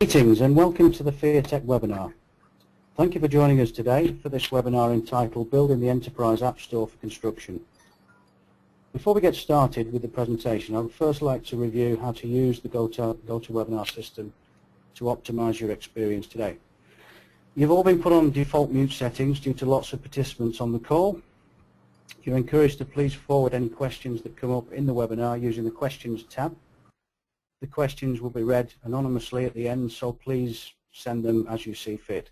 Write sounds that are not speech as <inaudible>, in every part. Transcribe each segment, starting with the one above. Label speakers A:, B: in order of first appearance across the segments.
A: Greetings and welcome to the FIATech webinar. Thank you for joining us today for this webinar entitled Building the Enterprise App Store for Construction. Before we get started with the presentation, I would first like to review how to use the GoToWebinar system to optimize your experience today. You've all been put on default mute settings due to lots of participants on the call. You're encouraged to please forward any questions that come up in the webinar using the Questions tab the questions will be read anonymously at the end, so please send them as you see fit.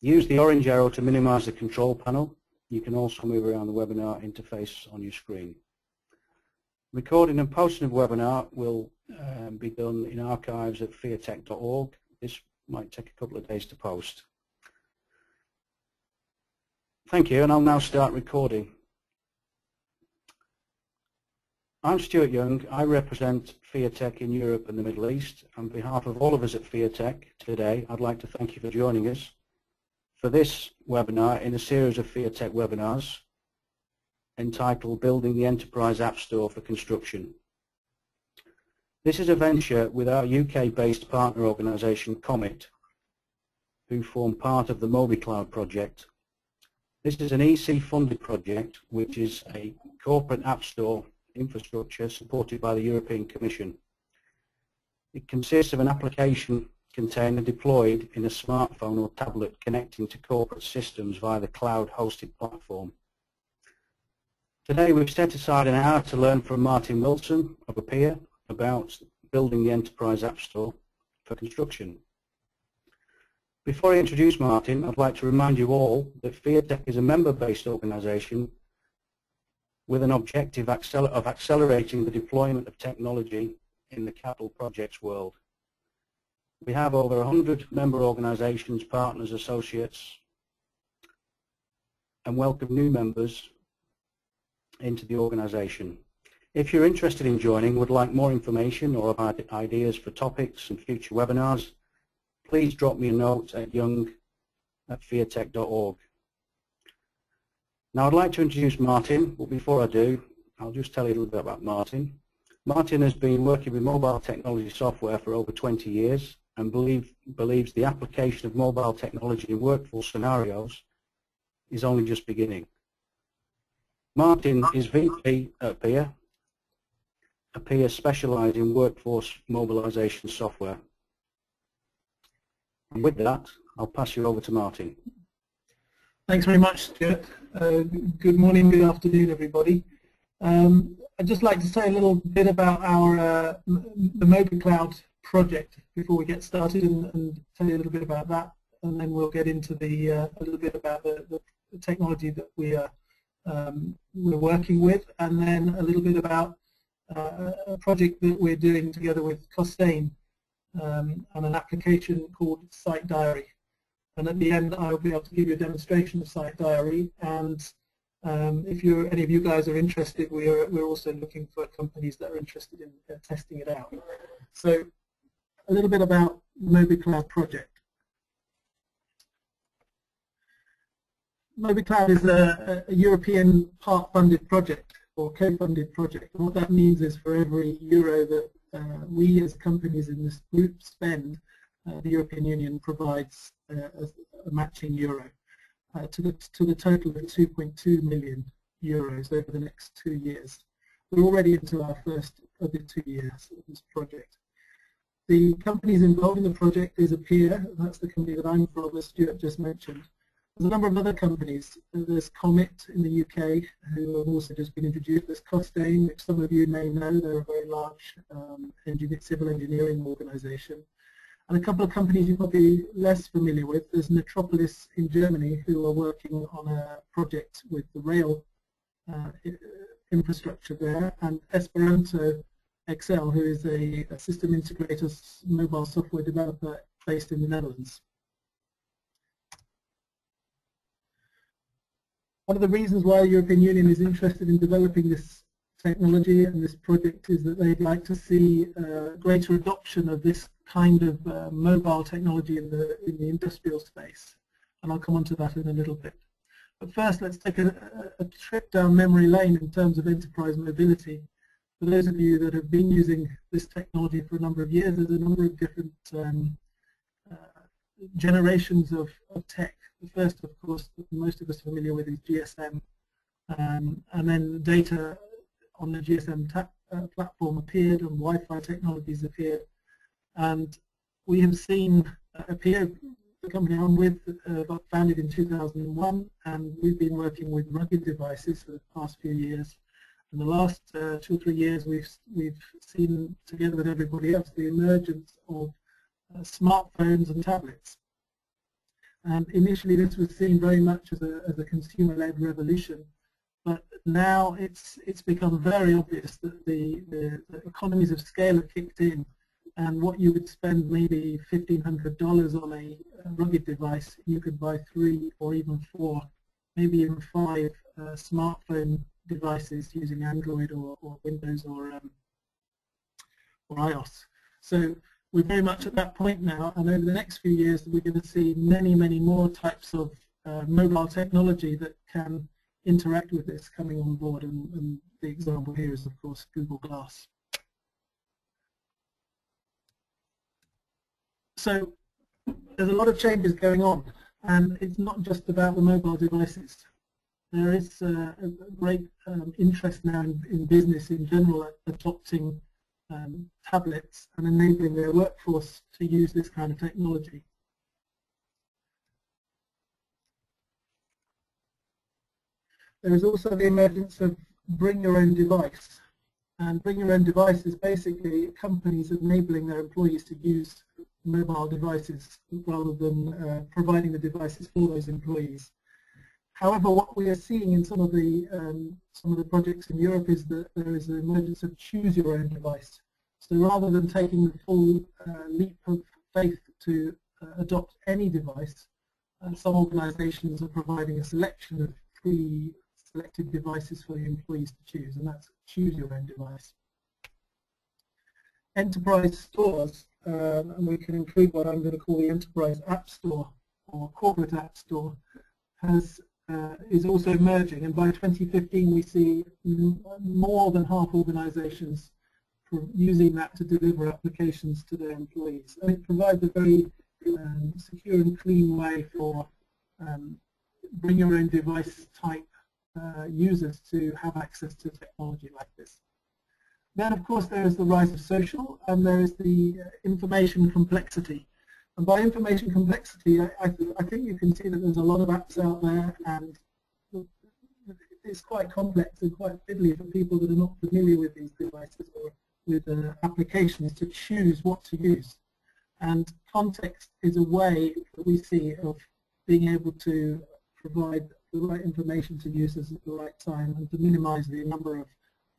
A: Use the orange arrow to minimize the control panel. You can also move around the webinar interface on your screen. Recording and posting of webinar will um, be done in archives at fiatech.org. This might take a couple of days to post. Thank you, and I'll now start recording. I'm Stuart Young. I represent FIATech in Europe and the Middle East. On behalf of all of us at FIATech today, I'd like to thank you for joining us for this webinar in a series of FIATech webinars entitled Building the Enterprise App Store for Construction. This is a venture with our UK-based partner organisation COMIT, who form part of the MobiCloud project. This is an EC-funded project, which is a corporate app store infrastructure supported by the European Commission. It consists of an application container deployed in a smartphone or tablet connecting to corporate systems via the cloud-hosted platform. Today we've set aside an hour to learn from Martin Wilson of Appear about building the Enterprise App Store for construction. Before I introduce Martin, I'd like to remind you all that FIATech is a member-based organisation with an objective of accelerating the deployment of technology in the capital projects world. We have over 100 member organizations, partners, associates, and welcome new members into the organization. If you're interested in joining, would like more information or about ideas for topics and future webinars, please drop me a note at young at. Now I'd like to introduce Martin, but before I do, I'll just tell you a little bit about Martin. Martin has been working with mobile technology software for over 20 years and believe, believes the application of mobile technology in workforce scenarios is only just beginning. Martin is VP at Appear. Appear specialized in workforce mobilization software. And with that, I'll pass you over to Martin.
B: Thanks very much, Stuart. Uh, good morning, good afternoon, everybody. Um, I'd just like to say a little bit about our uh, the MobiCloud project before we get started and, and, tell you a little bit about that, and then we'll get into the uh, a little bit about the, the, the technology that we are um, we're working with, and then a little bit about uh, a project that we're doing together with Costain um, and an application called Site Diary. And at the end, I'll be able to give you a demonstration of Site Diary. And um, if you any of you guys are interested, we are, we're also looking for companies that are interested in uh, testing it out. So a little bit about the MobiCloud project. MobiCloud is a, a European part-funded project or co-funded project. And what that means is for every euro that uh, we as companies in this group spend, uh, the European Union provides a, a, matching euro uh, to, the, to the total of 2.2 million euros over the next two years. We're already into our first of the two years of this project. The companies involved in the project is Appear, that's the company that I'm from, as Stuart just mentioned. There's a number of other companies. There's COMIT in the UK, who have also just been introduced. There's Costain, which some of you may know. They're a very large um, civil engineering organisation and a couple of companies you might be less familiar with. There's Metropolis in Germany who are working on a project with the rail uh, infrastructure there, and Esperanto XL, who is a, a system integrator mobile software developer based in the Netherlands. One of the reasons why the European Union is interested in developing this technology and this project is that they'd like to see uh, greater adoption of this kind of uh, mobile technology in the, in the industrial space. And I'll come on to that in a little bit. But first, let's take a, a, trip down memory lane in terms of enterprise mobility for those of you that have been using this technology for a number of years, there's a number of different um, uh, generations of, of tech. The first, of course, that most of us are familiar with is GSM, um, and then data on the GSM uh, platform appeared and Wi-Fi technologies appeared. And we have seen Appear, the company I'm with uh, founded in 2001 and we've been working with rugged devices for the past few years. In the last uh, two or three years we've, we've seen together with everybody else the emergence of uh, smartphones and tablets. And initially this was seen very much as a, as a consumer-led revolution but now it's it's become very obvious that the, the, the, economies of scale have kicked in and what you would spend maybe $1,500 on a rugged device, you could buy three or even four, maybe even five uh, smartphone devices using Android or, or Windows or, um, or iOS. So we're very much at that point now and over the next few years we're going to see many, many more types of uh, mobile technology that can interact with this coming on board and, and the example here is of course Google Glass. So there's a lot of changes going on and it's not just about the mobile devices. There is uh, a great um, interest now in, in, business in general adopting um, tablets and enabling their workforce to use this kind of technology. There is also the emergence of bring your own device. And bring your own device is basically companies enabling their employees to use mobile devices rather than uh, providing the devices for those employees. However, what we are seeing in some of the um, some of the projects in Europe is that there is an emergence of choose your own device. So rather than taking the full uh, leap of faith to uh, adopt any device, uh, some organisations are providing a selection of free selected devices for the employees to choose, and that's choose your own device. Enterprise stores, um, and we can include what I'm going to call the Enterprise App Store or Corporate App Store, has uh, is also emerging, and by 2015 we see more than half organizations using that to deliver applications to their employees. And it provides a very um, secure and clean way for um, bring your own device type uh, users to have access to technology like this. Then of course there is the rise of social and there is the uh, information complexity. And by information complexity I, I, I think you can see that there's a lot of apps out there and it's quite complex and quite fiddly for people that are not familiar with these devices or with uh, applications to choose what to use. And context is a way that we see of being able to provide the right information to users at the right time and to minimize the number of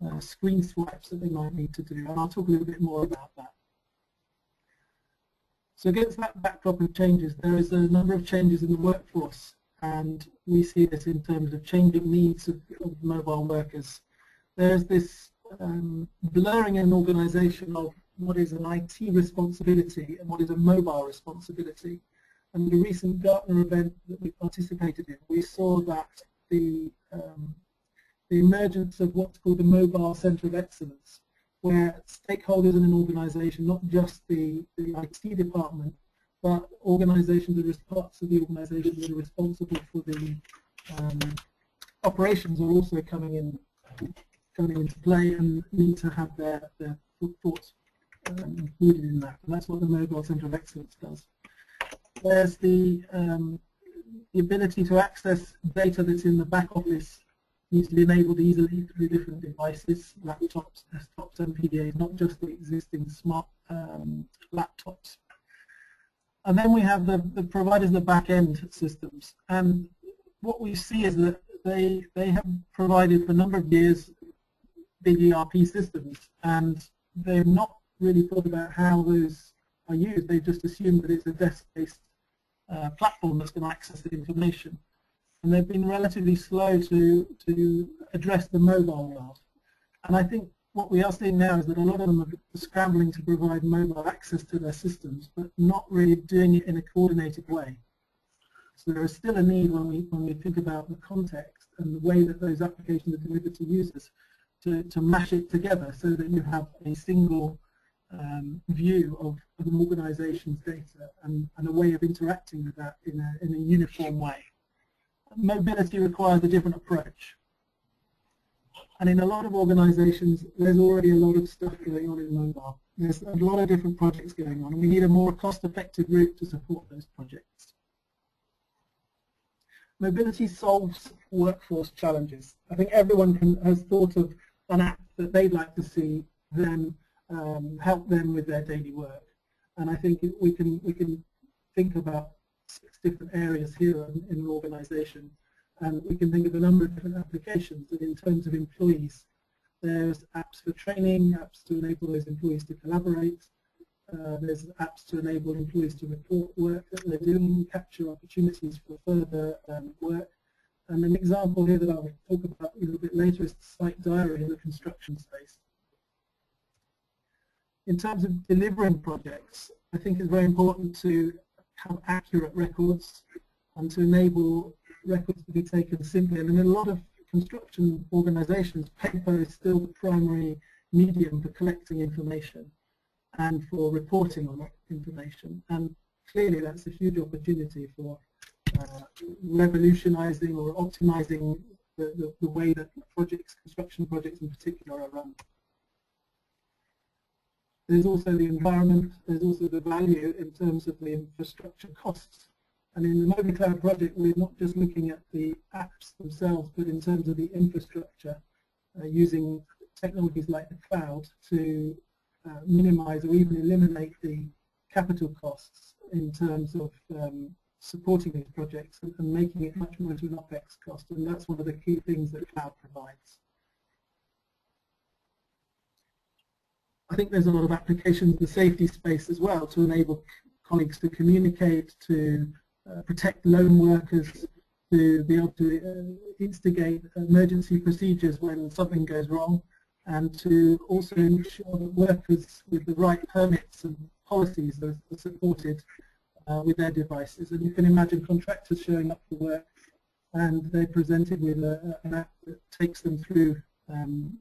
B: uh, screen swipes that they might need to do. And I'll talk a little bit more about that. So against that backdrop of changes, there is a number of changes in the workforce and we see this in terms of changing needs of, of mobile workers. There's this um, blurring in organization of what is an IT responsibility and what is a mobile responsibility and the recent Gartner event that we participated in, we saw that the, um, the emergence of what's called the Mobile Center of Excellence, where stakeholders in an organization, not just the, the IT department, but organizations that parts of the organization that are responsible for the um, operations are also coming in coming into play and need to have their, their thoughts um, included in that. And that's what the Mobile Center of Excellence does. There's the, um, the ability to access data that's in the back office be enabled easily through different devices, laptops, desktops, and PDAs, not just the existing smart um, laptops. And then we have the, the providers the back-end systems. And what we see is that they, they have provided for a number of years big ERP systems, and they've not really thought about how those are used. They've just assumed that it's a desk-based uh, platform that's going to access the information. And they've been relatively slow to, to address the mobile world. And I think what we are seeing now is that a lot of them are scrambling to provide mobile access to their systems, but not really doing it in a coordinated way. So there is still a need when we, when we think about the context and the way that those applications are delivered to users to, to mash it together so that you have a single um, view of, of, an organization's data and, and, a way of interacting with that in a, in a uniform way. Mobility requires a different approach. And in a lot of organizations, there's already a lot of stuff going on in mobile. There's a lot of different projects going on, and we need a more cost-effective route to support those projects. Mobility solves workforce challenges. I think everyone can, has thought of an app that they'd like to see them um, help them with their daily work. And I think we can we can think about six different areas here in, in an organization and we can think of a number of different applications and in terms of employees. There's apps for training, apps to enable those employees to collaborate, uh, there's apps to enable employees to report work that they're doing, capture opportunities for further um, work. And an example here that I'll talk about a little bit later is the site diary in the construction space. In terms of delivering projects, I think it's very important to have accurate records and to enable records to be taken simply. And in a lot of construction organizations, paper is still the primary medium for collecting information and for reporting on that information. And clearly that's a huge opportunity for uh, revolutionizing or optimizing the, the, the, way that projects, construction projects in particular are run. There's also the environment, there's also the value in terms of the infrastructure costs and in the mobile cloud project, we're not just looking at the apps themselves, but in terms of the infrastructure, uh, using technologies like the cloud to uh, minimize or even eliminate the capital costs in terms of um, supporting these projects and, and, making it much more into an OPEX cost. And that's one of the key things that cloud provides. I think there's a lot of applications in the safety space as well to enable colleagues to communicate, to uh, protect lone workers, to be able to uh, instigate emergency procedures when something goes wrong, and to also ensure that workers with the right permits and policies are, are supported uh, with their devices. And you can imagine contractors showing up for work and they're presented with a, an app that takes them through um,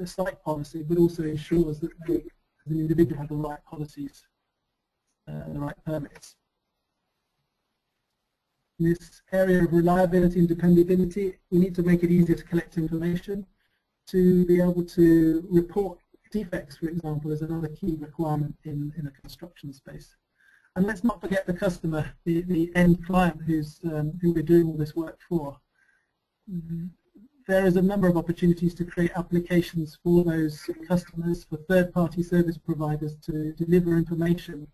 B: the site policy, but also ensures that they, as an individual, have the right policies uh, and the right permits In this area of reliability and dependability, we need to make it easier to collect information. To be able to report defects, for example, is another key requirement in, in a construction space. And let's not forget the customer, the, the end client who's, um, who we're doing all this work for. There is a number of opportunities to create applications for those customers, for third-party service providers to deliver information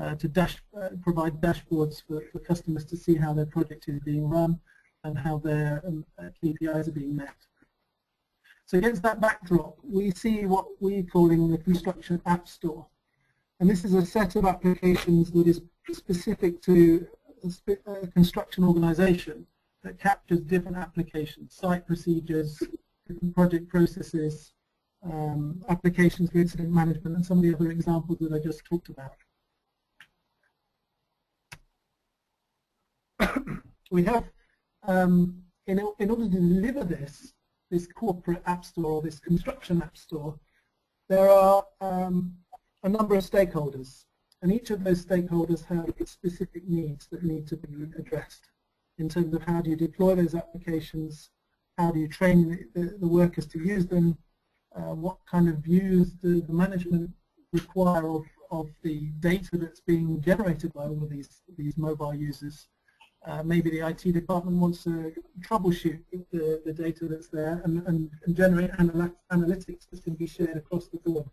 B: uh, to dash, uh, provide dashboards for, for, customers to see how their project is being run and how their um, uh, KPIs are being met. So against that backdrop, we see what we're calling the Construction App Store. And this is a set of applications that is specific to a, a construction organization that captures different applications, site procedures, different project processes, um, applications for incident management, and some of the other examples that I just talked about. <coughs> we have, um, in, in order to deliver this, this corporate app store or this construction app store, there are um, a number of stakeholders. And each of those stakeholders have specific needs that need to be addressed in terms of how do you deploy those applications, how do you train the, the workers to use them, uh, what kind of views do the management require of, of the data that's being generated by all of these, these mobile users, uh, maybe the IT department wants to troubleshoot the, the data that's there and, and, and generate analytics that can be shared across the board.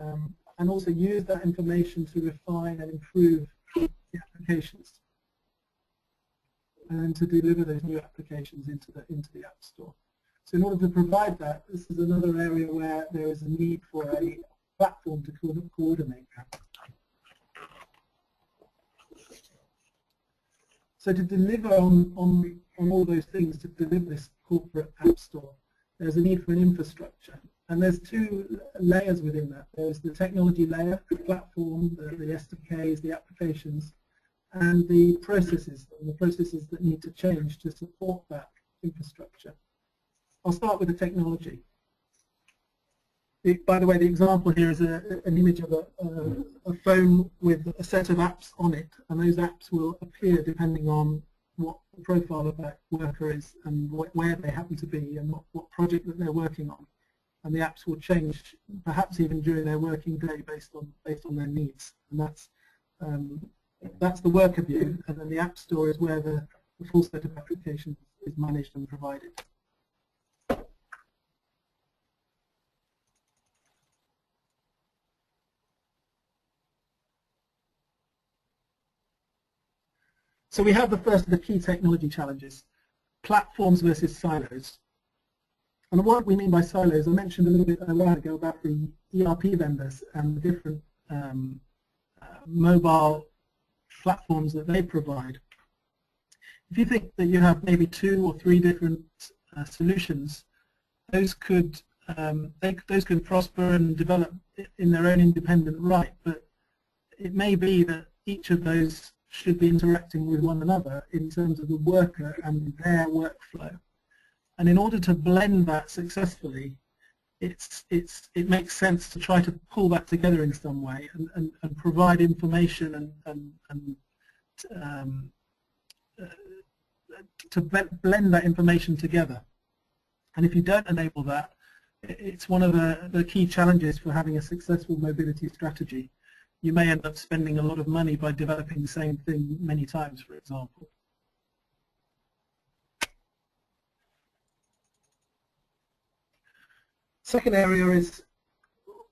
B: Um, and also use that information to refine and improve the applications and to deliver those new applications into the, into the App Store. So in order to provide that, this is another area where there is a need for a platform to co coordinate that. So to deliver on, on, on all those things, to deliver this corporate app store, there's a need for an infrastructure. And there's two layers within that. There's the technology layer, the platform, the, the SDKs, the applications, and the processes, and the processes that need to change to support that infrastructure. I'll start with the technology. By the way, the example here is a, an image of a, a, a, phone with a set of apps on it, and those apps will appear depending on what the profile of that worker is and wh where they happen to be and what, what project that they're working on. And the apps will change, perhaps even during their working day, based on based on their needs. And that's um, that's the worker view, and then the App Store is where the, the full set of applications is managed and provided. So we have the first of the key technology challenges, platforms versus silos. And what we mean by silos, I mentioned a little bit a while ago about the ERP vendors and the different um, uh, mobile platforms that they provide. If you think that you have maybe two or three different uh, solutions, those could um, they, those can prosper and develop in their own independent right, but it may be that each of those should be interacting with one another in terms of the worker and their workflow. And in order to blend that successfully, it's, it's, it makes sense to try to pull that together in some way and, and, and provide information and, and, and um, uh, to blend that information together. And if you don't enable that, it's one of the, the key challenges for having a successful mobility strategy you may end up spending a lot of money by developing the same thing many times, for example. Second area is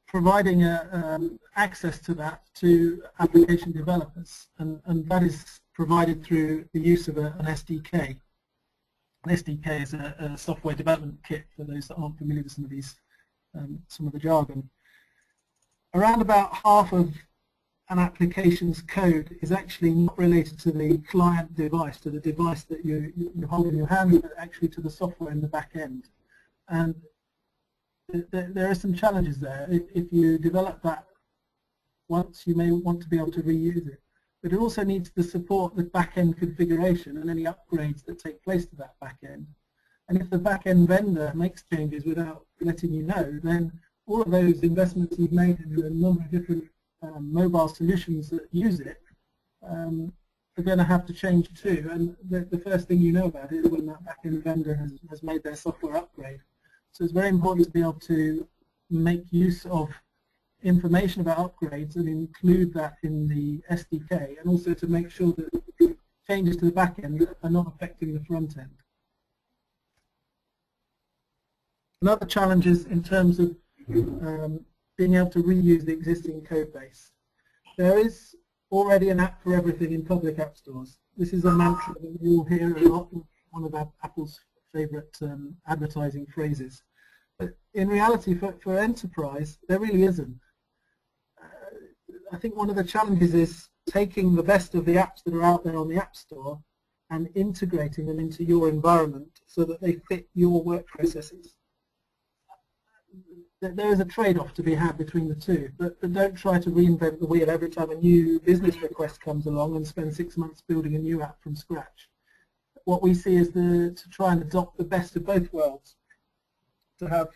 B: providing a, um, access to that to application developers, and, and that is provided through the use of a, an SDK. An SDK is a, a, software development kit for those that aren't familiar with some of these, um, some of the jargon. Around about half of an application's code is actually not related to the client device, to the device that you, you hold in your hand, but actually to the software in the back end. And th there are some challenges there. If, if you develop that once, you may want to be able to reuse it. But it also needs to support the back-end configuration and any upgrades that take place to that back-end. And if the back-end vendor makes changes without letting you know, then all of those investments you've made in a number of different um, mobile solutions that use it um, are going to have to change too. And the, the, first thing you know about it is when that backend vendor has, has made their software upgrade. So it's very important to be able to make use of information about upgrades and include that in the SDK and also to make sure that changes to the backend are not affecting the front end. Another challenge is in terms of um, being able to reuse the existing code base. There is already an app for everything in public app stores. This is a mantra that you will hear a lot, one of Apple's favorite um, advertising phrases. But in reality, for, for enterprise, there really isn't. Uh, I think one of the challenges is taking the best of the apps that are out there on the App Store and integrating them into your environment so that they fit your work processes there is a trade-off to be had between the two, but, but, don't try to reinvent the wheel every time a new business request comes along and spend six months building a new app from scratch. What we see is the, to try and adopt the best of both worlds, to have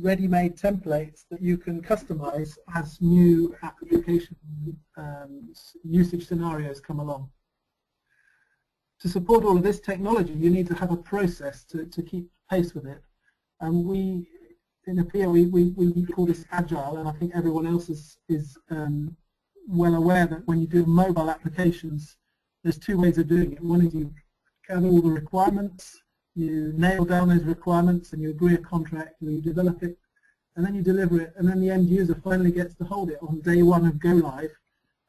B: ready-made templates that you can customize as new application um, usage scenarios come along. To support all of this technology, you need to have a process to, to keep pace with it. And we in Appear we, we, we call this agile and I think everyone else is, is um, well aware that when you do mobile applications there's two ways of doing it. One is you gather all the requirements, you nail down those requirements and you agree a contract and you develop it and then you deliver it and then the end user finally gets to hold it on day one of go live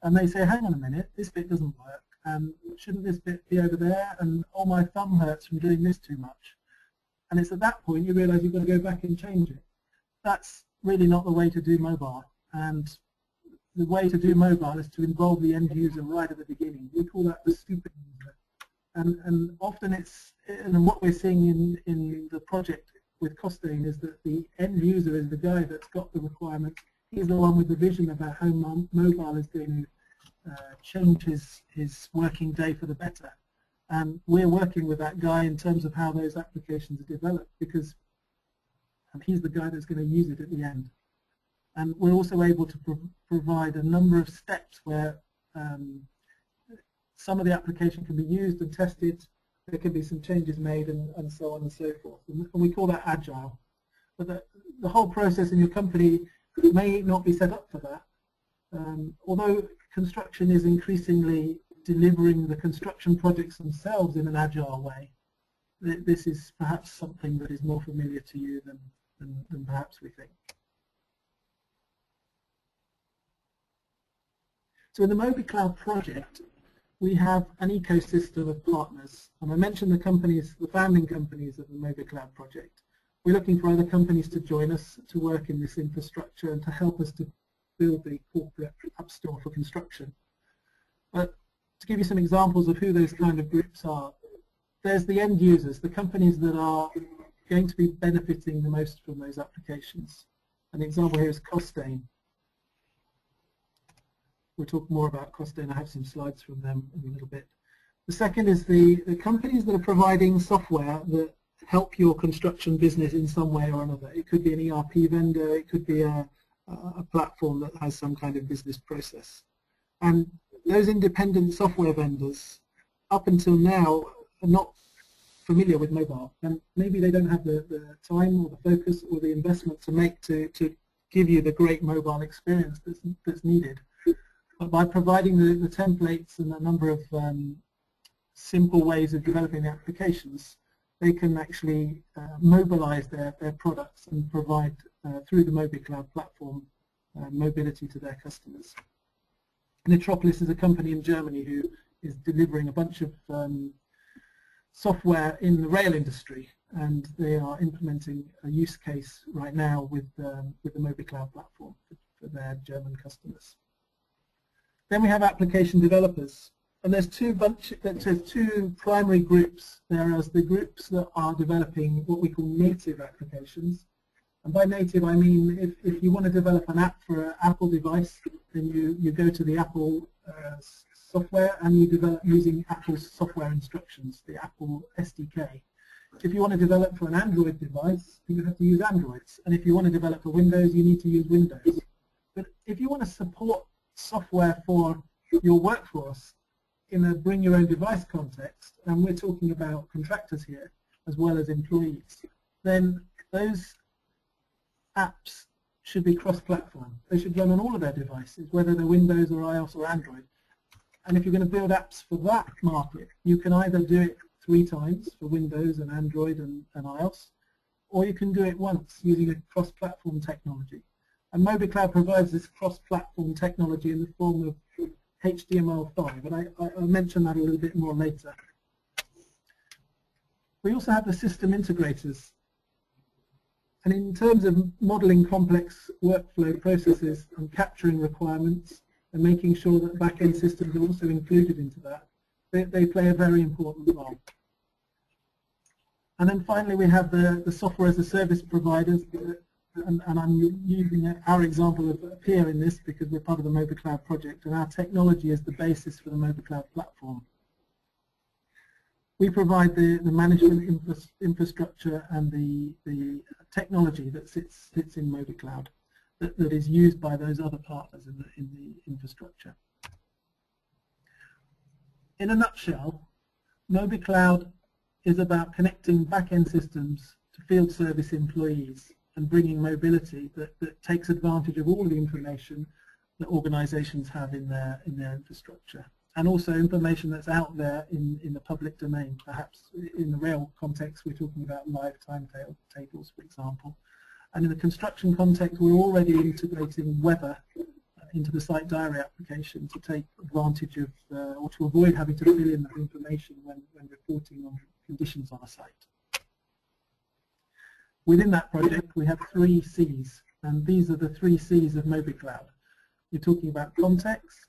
B: and they say hang on a minute this bit doesn't work and shouldn't this bit be over there and oh my thumb hurts from doing this too much and it's at that point you realize you've got to go back and change it. That's really not the way to do mobile. And the way to do mobile is to involve the end user right at the beginning. We call that the user. And, and often it's, and what we're seeing in, in the project with Costain is that the end user is the guy that's got the requirements. He's the one with the vision about how mobile is going to uh, change his, his working day for the better. And we're working with that guy in terms of how those applications are developed because he's the guy that's going to use it at the end. And we're also able to pro provide a number of steps where um, some of the application can be used and tested, there can be some changes made and, and so on and so forth. And we call that agile. But the, the whole process in your company may not be set up for that. Um, although construction is increasingly delivering the construction projects themselves in an agile way, th this is perhaps something that is more familiar to you than, than, than perhaps we think. So in the MobiCloud project, we have an ecosystem of partners. And I mentioned the companies, the founding companies of the MobiCloud project. We're looking for other companies to join us to work in this infrastructure and to help us to build the corporate app store for construction. But to give you some examples of who those kind of groups are, there's the end users, the companies that are going to be benefiting the most from those applications. An example here is Costain. We'll talk more about Costain. I have some slides from them in a little bit. The second is the, the companies that are providing software that help your construction business in some way or another. It could be an ERP vendor, it could be a, a platform that has some kind of business process. And those independent software vendors, up until now, are not familiar with mobile. And maybe they don't have the, the time or the focus or the investment to make to, to give you the great mobile experience that's, that's needed. But by providing the, the templates and a number of um, simple ways of developing the applications, they can actually uh, mobilize their, their products and provide uh, through the MobiCloud platform uh, mobility to their customers. Nitropolis is a company in Germany who is delivering a bunch of um, software in the rail industry and they are implementing a use case right now with, um, with the MobiCloud platform for, for their German customers. Then we have application developers and there's two bunch, there's two primary groups. There are the groups that are developing what we call native applications. And by native, I mean if, if you want to develop an app for an Apple device, then you, you go to the Apple uh, software and you develop using Apple's software instructions, the Apple SDK. If you want to develop for an Android device, you have to use Androids. And if you want to develop for Windows, you need to use Windows. But if you want to support software for your workforce, in a bring your own device context, and we're talking about contractors here as well as employees, then those apps should be cross-platform. They should run on all of their devices, whether they're Windows or iOS or Android. And if you're going to build apps for that market, you can either do it three times for Windows and Android and, and iOS, or you can do it once using a cross-platform technology. And MobiCloud provides this cross-platform technology in the form of HTML5, and I, will mention that a little bit more later. We also have the system integrators. And in terms of modeling complex workflow processes and capturing requirements and making sure that back-end systems are also included into that, they, they play a very important role. And then finally we have the, the software as a service providers and, and, I'm using our example of Appear in this because we're part of the MobiCloud project and our technology is the basis for the MobiCloud platform. We provide the, the management infra infrastructure and the, the technology that sits, sits in MobiCloud that, that is used by those other partners in the, in the infrastructure. In a nutshell, MobiCloud is about connecting back-end systems to field service employees and bringing mobility that, that takes advantage of all the information that organizations have in their in their infrastructure and also information that's out there in, in the public domain. Perhaps in the rail context we're talking about live timetables for example and in the construction context we're already integrating weather uh, into the site diary application to take advantage of uh, or to avoid having to fill in that information when, when reporting on conditions on a site. Within that project, we have three C's, and these are the three C's of MobiCloud. We're talking about context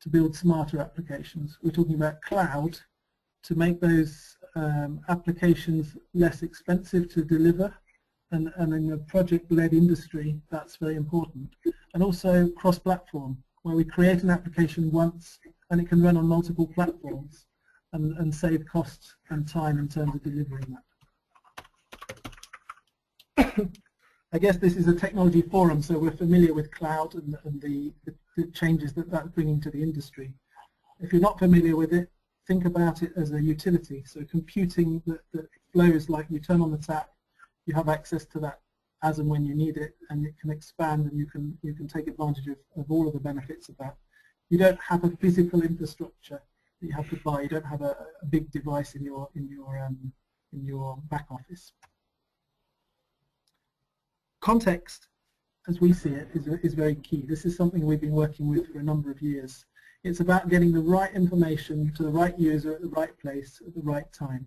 B: to build smarter applications. We're talking about cloud to make those um, applications less expensive to deliver and, and in a project-led industry that's very important. And also cross-platform where we create an application once and it can run on multiple platforms and, and save costs and time in terms of delivering that. <laughs> I guess this is a technology forum, so we're familiar with cloud and, and the, the, the, changes that that's bringing to the industry. If you're not familiar with it, think about it as a utility. So computing that, that flows like you turn on the tap, you have access to that as and when you need it, and it can expand and you can you can take advantage of, of all of the benefits of that. You don't have a physical infrastructure that you have to buy. You don't have a, a big device in your in your um, in your back office. Context, as we see it, is, is very key. This is something we've been working with for a number of years. It's about getting the right information to the right user at the right place at the right time.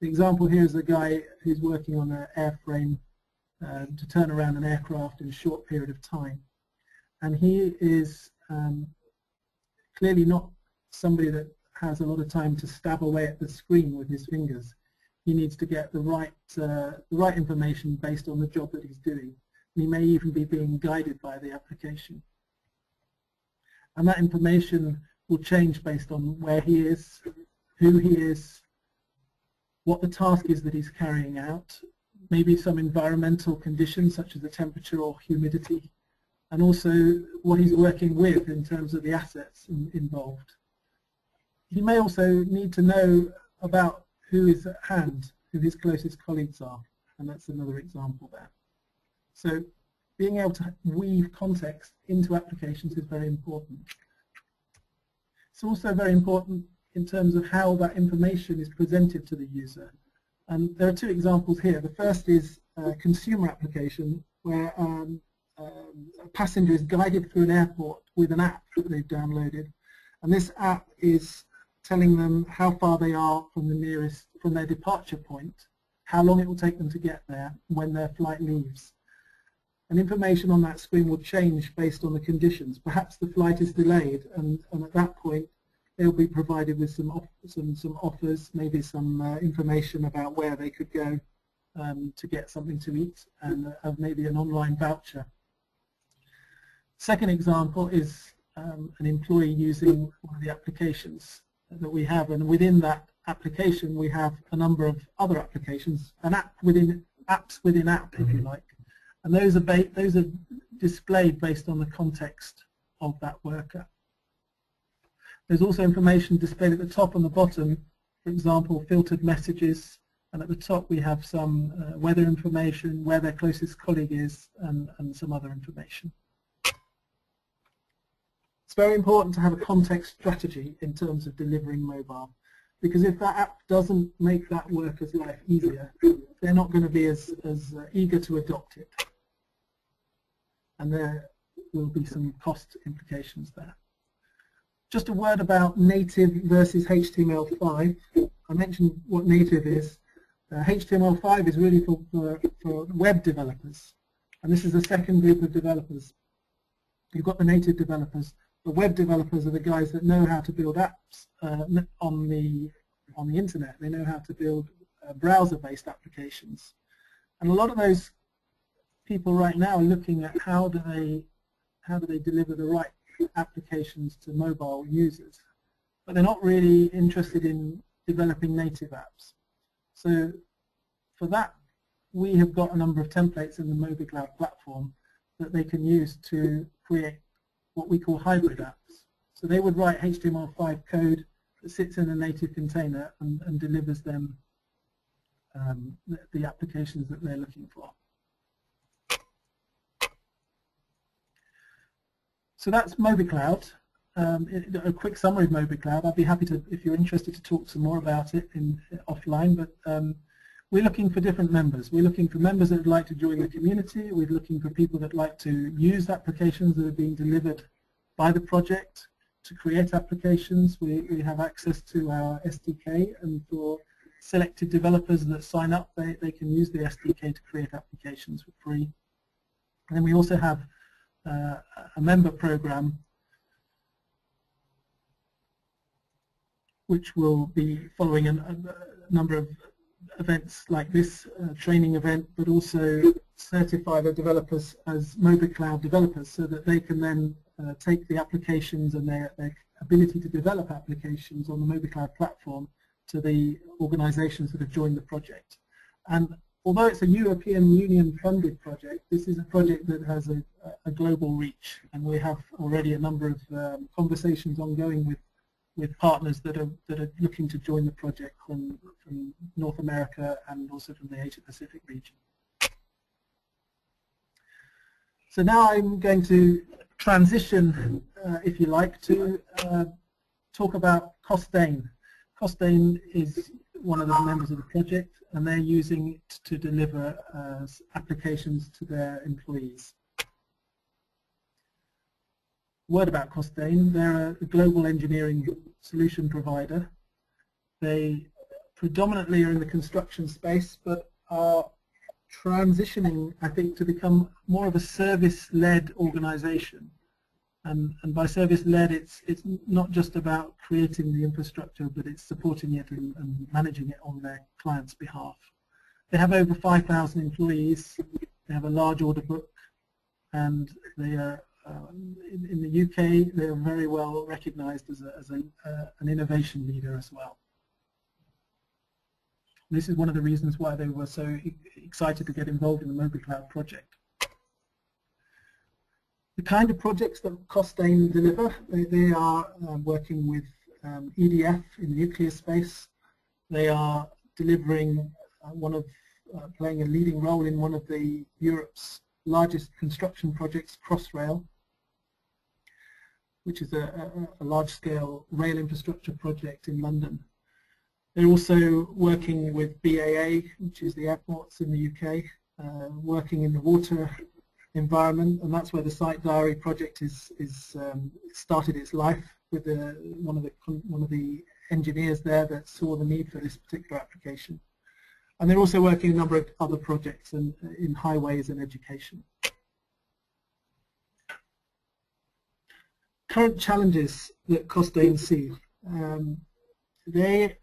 B: The example here is a guy who's working on an airframe uh, to turn around an aircraft in a short period of time. And he is um, clearly not somebody that has a lot of time to stab away at the screen with his fingers. He needs to get the right, uh, the right information based on the job that he's doing. He may even be being guided by the application. And that information will change based on where he is, who he is, what the task is that he's carrying out, maybe some environmental conditions such as the temperature or humidity, and also what he's working with in terms of the assets in, involved. He may also need to know about who is at hand, who his closest colleagues are, and that's another example there. So being able to weave context into applications is very important. It's also very important in terms of how that information is presented to the user. And there are two examples here. The first is a consumer application where um, um, a passenger is guided through an airport with an app that they've downloaded. And this app is telling them how far they are from the nearest, from their departure point, how long it will take them to get there, when their flight leaves. And information on that screen will change based on the conditions. Perhaps the flight is delayed and, and at that point they'll be provided with some, off, some, some offers, maybe some uh, information about where they could go um, to get something to eat and uh, maybe an online voucher. Second example is um, an employee using one of the applications that we have and within that application we have a number of other applications, an app within apps within app if you mm-hmm. like and those are those are displayed based on the context of that worker. There's also information displayed at the top and the bottom, for example filtered messages and at the top we have some uh, weather information, where their closest colleague is and, and some other information. It's very important to have a context strategy in terms of delivering mobile because if that app doesn't make that worker's life easier, they're not going to be as, as uh, eager to adopt it. And there will be some cost implications there. Just a word about native versus HTML5. I mentioned what native is. Uh, HTML5 is really for, for, for web developers. And this is the second group of developers. You've got the native developers the web developers are the guys that know how to build apps uh, on the on the internet. They know how to build uh, browser-based applications, and a lot of those people right now are looking at how do they how do they deliver the right applications to mobile users, but they're not really interested in developing native apps. So for that, we have got a number of templates in the MobiCloud platform that they can use to create what we call hybrid apps. So they would write HTML5 code that sits in a native container and, and delivers them um, the, the applications that they're looking for. So that's MobiCloud. Um, a quick summary of MobiCloud. I'd be happy to, if you're interested, to talk some more about it in offline. But um, we're looking for different members. We're looking for members that would like to join the community. We're looking for people that like to use applications that are being delivered by the project to create applications. We, we have access to our SDK and for selected developers that sign up, they, they can use the SDK to create applications for free. And then we also have uh, a member program which will be following a, a number of events like this uh, training event, but also certify the developers as MobiCloud developers so that they can then uh, take the applications and their, their ability to develop applications on the MobiCloud platform to the organizations that have joined the project. And although it's a European Union funded project, this is a project that has a, a global reach and we have already a number of um, conversations ongoing with with partners that are that are looking to join the project from, from North America and also from the Asia Pacific region. So now I'm going to transition, uh, if you like, to uh, talk about Costain. Costain is one of the members of the project and they're using it to deliver uh, applications to their employees. Word about Costain, they're a global engineering solution provider. They predominantly are in the construction space but are transitioning, I think, to become more of a service-led organization. And, and by service-led, it's, it's not just about creating the infrastructure, but it's supporting it and, and managing it on their clients' behalf. They have over 5,000 employees. They have a large order book, and they are in, in, the UK. They are very well recognised as, a, as a, uh, an innovation leader as well. This is one of the reasons why they were so excited to get involved in the MobiCloud project. The kind of projects that Costain deliver, they, they are uh, working with um, EDF in the nuclear space. They are delivering uh, one of, uh, playing a leading role in one of the Europe's largest construction projects, Crossrail, which is a, a, a large-scale rail infrastructure project in London. They're also working with BAA, which is the airports in the UK, uh, working in the water environment, and that's where the Site Diary project is is um, started its life with the, one of the one of the engineers there that saw the need for this particular application. And they're also working a number of other projects in, in highways and education. Current challenges that Costain see. Um, they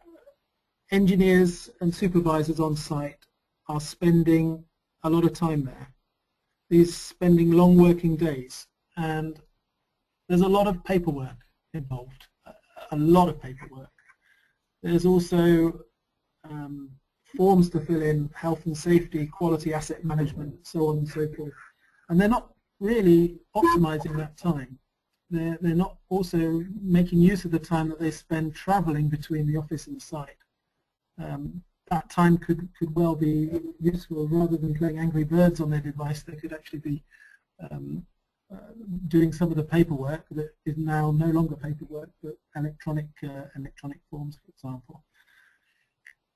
B: engineers and supervisors on site are spending a lot of time there. They're spending long working days and there's a lot of paperwork involved, a lot of paperwork. There's also um, forms to fill in, health and safety, quality asset management, so on and so forth. And they're not really optimizing that time. They're, they're not also making use of the time that they spend traveling between the office and the site um, that time could, could well be useful rather than playing Angry Birds on their device they could actually be um, uh, doing some of the paperwork that is now no longer paperwork but electronic uh, electronic forms for example.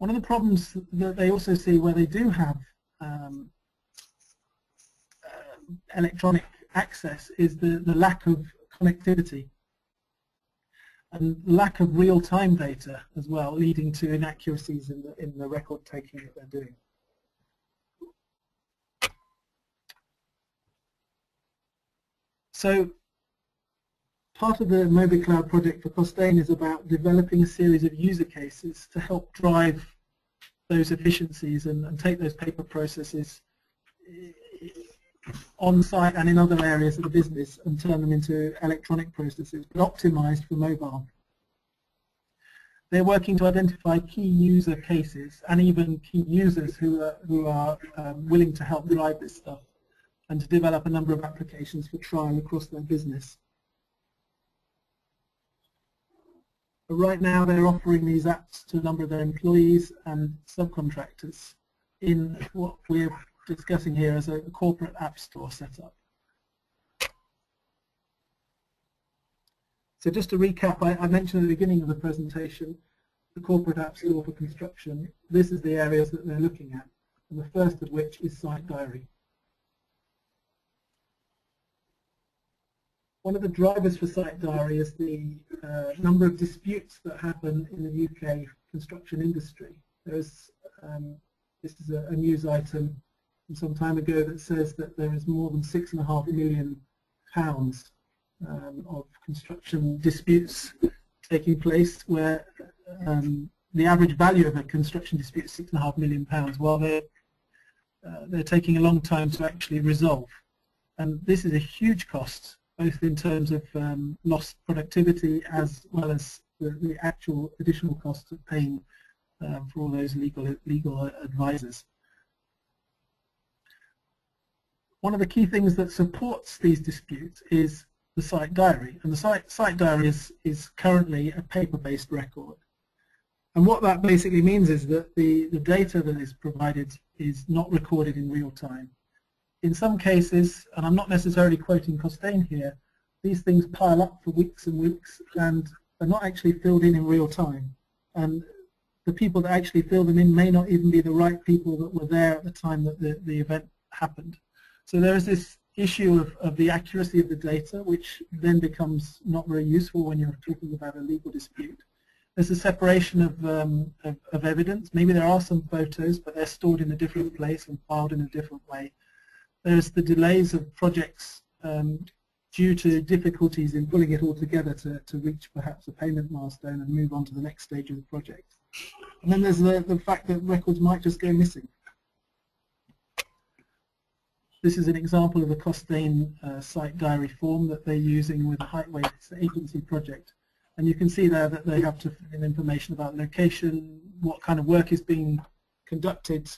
B: One of the problems that they also see where they do have um, uh, electronic access is the, the lack of connectivity and lack of real-time data as well, leading to inaccuracies in the, in the record taking that they're doing. So part of the MobiCloud project for Costain is about developing a series of user cases to help drive those efficiencies and, and take those paper processes on site and in other areas of the business and turn them into electronic processes, but optimized for mobile. They're working to identify key user cases and even key users who are, who are um, willing to help drive this stuff and to develop a number of applications for trial across their business. But right now they're offering these apps to a number of their employees and subcontractors in what we're discussing here as a corporate app store setup. So just to recap, I, I, mentioned at the beginning of the presentation the corporate app store for construction. This is the areas that they're looking at, and the first of which is Site Diary. One of the drivers for Site Diary is the uh, number of disputes that happen in the UK construction industry. There's, um, this is a, a news item from some time ago that says that there is more than six and a half million pounds um, of construction disputes taking place where um, the average value of a construction dispute is six and a half million pounds while they're, uh, they're taking a long time to actually resolve. And this is a huge cost both in terms of um, lost productivity as well as the, the actual additional costs of paying uh, for all those legal legal advisors. one of the key things that supports these disputes is the site diary. And the site, site diary is, is currently a paper-based record. And what that basically means is that the, the data that is provided is not recorded in real time. In some cases, and I'm not necessarily quoting Costain here, these things pile up for weeks and weeks and are not actually filled in in real time. And the people that actually fill them in may not even be the right people that were there at the time that the, the event happened. So there is this issue of, of the accuracy of the data, which then becomes not very useful when you're talking about a legal dispute. There's a separation of, um, of, of, evidence. Maybe there are some photos, but they're stored in a different place and filed in a different way. There's the delays of projects um, due to difficulties in pulling it all together to, to reach perhaps a payment milestone and move on to the next stage of the project. And then there's the, the fact that records might just go missing. This is an example of a Costain uh, site diary form that they're using with a Highways Agency project. And you can see there that they have to fill in information about location, what kind of work is being conducted,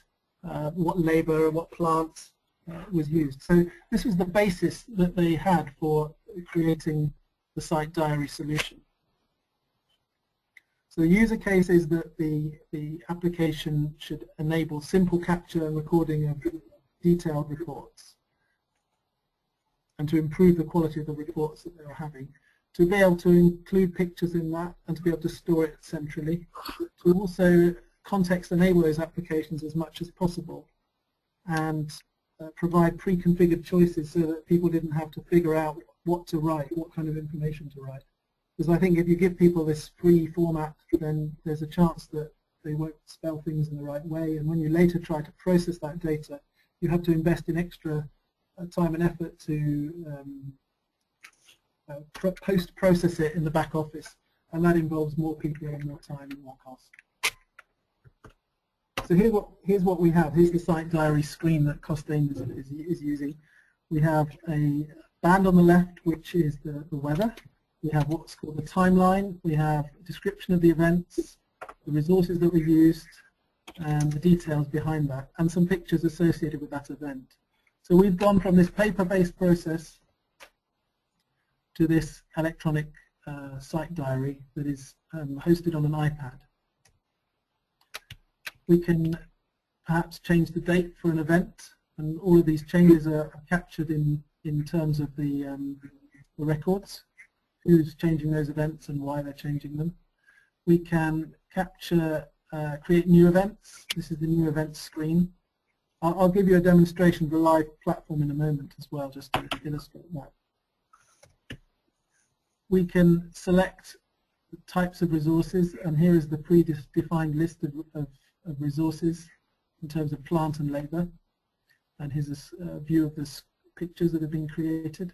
B: uh, what labour, what plant uh, was used. So this was the basis that they had for creating the site diary solution. So the user case is that the, the application should enable simple capture and recording of detailed reports and to improve the quality of the reports that they were having. To be able to include pictures in that and to be able to store it centrally. To also context enable those applications as much as possible and uh, provide pre-configured choices so that people didn't have to figure out what to write, what kind of information to write. Because I think if you give people this free format, then there's a chance that they won't spell things in the right way. And when you later try to process that data, you have to invest in extra uh, time and effort to um, uh, post-process it in the back office, and that involves more people and more time and more cost. So here's what, here's what we have. Here's the site diary screen that Costain is, is, using. We have a band on the left, which is the, the weather. We have what's called the timeline. We have a description of the events, the resources that we've used, and the details behind that, and some pictures associated with that event. So we've gone from this paper-based process to this electronic uh, site diary that is um, hosted on an iPad. We can perhaps change the date for an event, and all of these changes are captured in, in terms of the, um, the records, who's changing those events and why they're changing them. We can capture uh, create new events. This is the new events screen. I'll, I'll, give you a demonstration of the live platform in a moment as well, just to illustrate that. We can select types of resources, and here is the predefined list of, of, of resources in terms of plant and labour. And a uh, view of the pictures that have been created.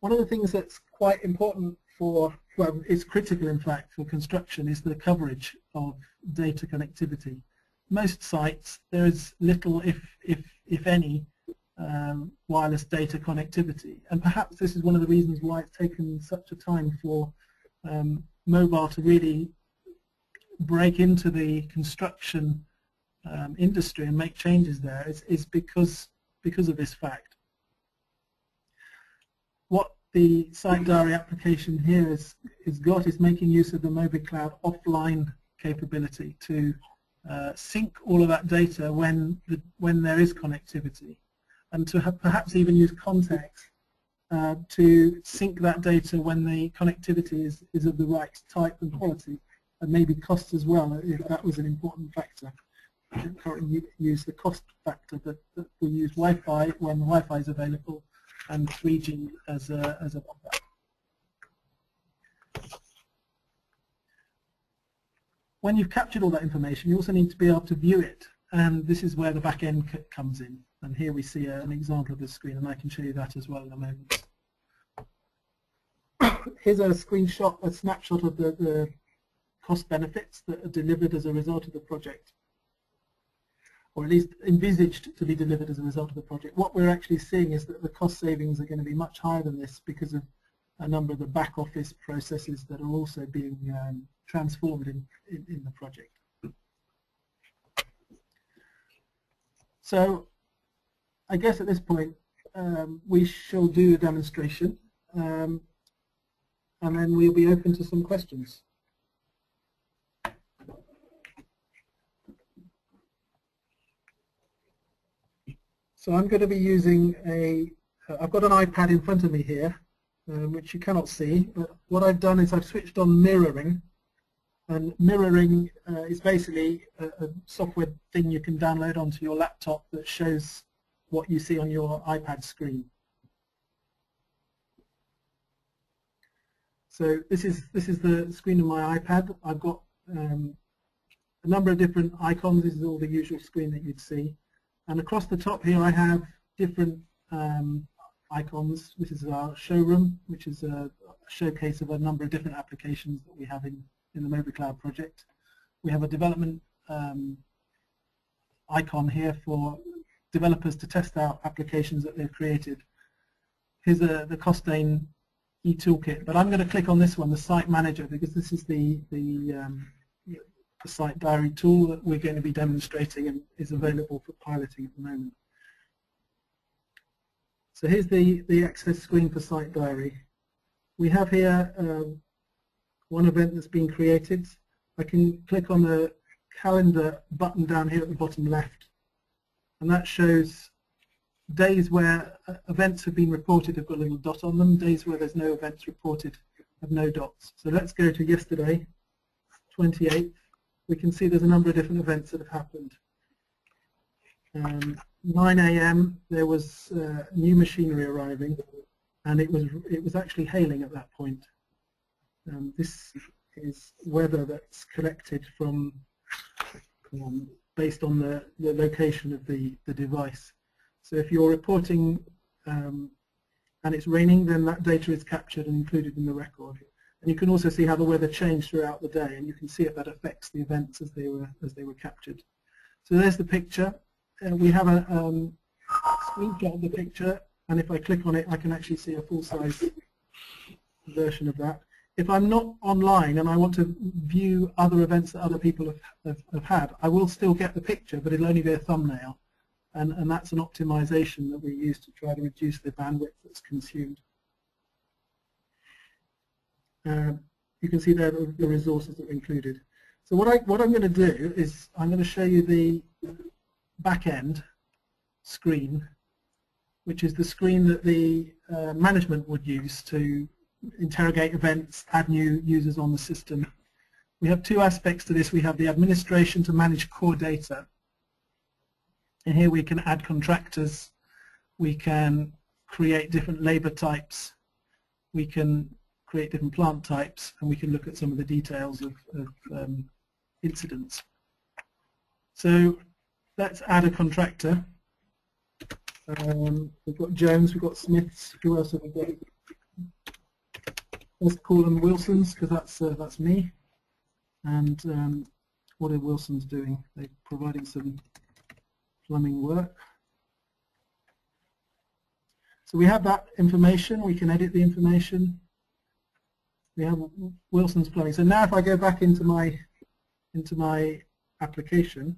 B: One of the things that's quite important for, well, it's critical in fact for construction is the coverage of data connectivity. Most sites, there is little, if, if, if any, um, wireless data connectivity. And perhaps this is one of the reasons why it's taken such a time for um, mobile to really break into the construction um, industry and make changes there is, is because, because of this fact. What the site diary application here is, is got is making use of the MobiCloud offline capability to uh, sync all of that data when the, when there is connectivity and to perhaps even use context uh, to sync that data when the connectivity is, is of the right type and quality and maybe cost as well if that was an important factor. We currently use the cost factor but, but we use Wi-Fi when Wi-Fi is available and 3G as a, as a backup. When you've captured all that information, you also need to be able to view it, and this is where the back end comes in. And here we see a, an example of the screen, and I can show you that as well in a moment. <coughs> Here's a screenshot, a snapshot of the, the cost benefits that are delivered as a result of the project or at least envisaged to be delivered as a result of the project. What we're actually seeing is that the cost savings are going to be much higher than this because of a number of the back office processes that are also being um, transformed in, in, in the project. So I guess at this point, um, we shall do a demonstration um, and then we'll be open to some questions. So I'm going to be using a, have got an iPad in front of me here, um, which you cannot see, but what I've done is I've switched on mirroring, and mirroring uh, is basically a, a, software thing you can download onto your laptop that shows what you see on your iPad screen. So this is this is the screen of my iPad. I've got um, a number of different icons. This is all the usual screen that you'd see. And across the top here I have different um, icons. This is our showroom, which is a showcase of a number of different applications that we have in, in the MobiCloud project. We have a development um, icon here for developers to test out applications that they've created. Here's a, the Costain e-toolkit, but I'm going to click on this one, the Site Manager, because this is the, the um, the site diary tool that we're going to be demonstrating and is available for piloting at the moment. So here's the, the access screen for site diary. We have here um, one event that's been created. I can click on the calendar button down here at the bottom left and that shows days where uh, events have been reported have got a little dot on them, days where there's no events reported have no dots. So let's go to yesterday, 28th we can see there's a number of different events that have happened. Um, 9 a.m. there was uh, new machinery arriving, and it was it was actually hailing at that point. Um, this is weather that's collected from um, based on the, the location of the, the device. So if you're reporting um, and it's raining, then that data is captured and included in the record. And you can also see how the weather changed throughout the day, and you can see if that affects the events as they were as they were captured. So there's the picture. Uh, we have a um, screenshot of the picture, and if I click on it, I can actually see a full-size version of that. If I'm not online and I want to view other events that other people have, have, have had, I will still get the picture, but it'll only be a thumbnail. And, and that's an optimization that we use to try to reduce the bandwidth that's consumed. Uh, you can see there the resources that are included. So what, I, what I'm going to do is I'm going to show you the back end screen, which is the screen that the uh, management would use to interrogate events, add new users on the system. We have two aspects to this. We have the administration to manage core data. And here we can add contractors. We can create different labor types. We can create different plant types and we can look at some of the details of, of um, incidents. So let's add a contractor. Um, we've got Jones, we've got Smiths, who else have we got? Let's call them Wilsons because that's uh, that's me. And um, what are Wilsons doing? They're providing some plumbing work. So we have that information, we can edit the information, we have Wilson's plumbing. So now if I go back into my into my application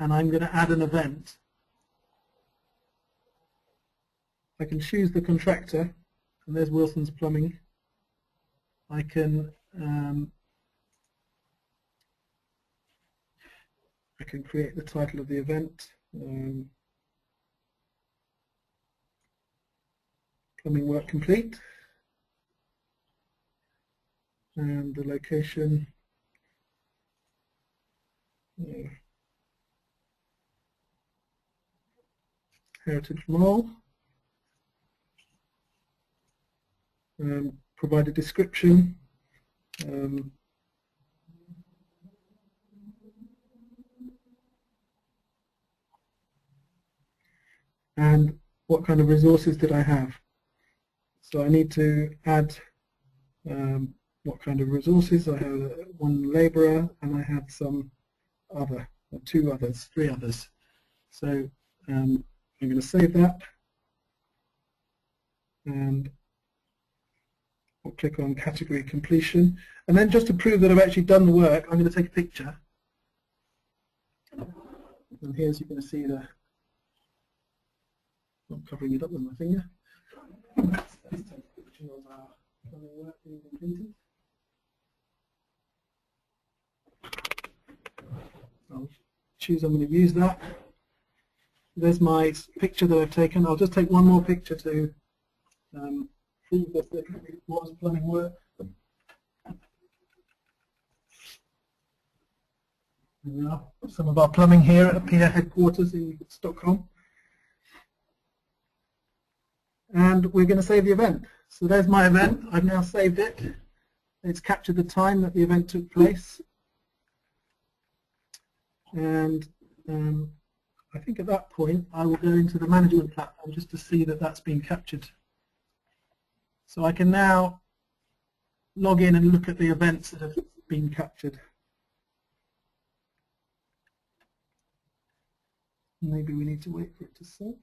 B: and I'm going to add an event, I can choose the contractor and there's Wilson's plumbing. I can um, I can create the title of the event. Um, plumbing work complete and the location Heritage Mall. Um, provide a description. Um, and what kind of resources did I have. So I need to add um, what kind of resources. I have one labourer and I have some other, or two others, three others. So um, I'm going to save that and I'll click on category completion. And then just to prove that I've actually done the work, I'm going to take a picture. And here's you're going to see the I'm covering it up with my finger. Let's take a picture of our plumbing work being completed. I'll choose I'm going to use that. There's my picture that I've taken. I'll just take one more picture to um, prove that it was plumbing work. Some of our plumbing here at the Appear headquarters in Stockholm. And we're going to save the event. So there's my event. I've now saved it. It's captured the time that the event took place. And um, I think at that point I will go into the management platform just to see that that's been captured. So I can now log in and look at the events that have been captured. Maybe we need to wait for it to sync.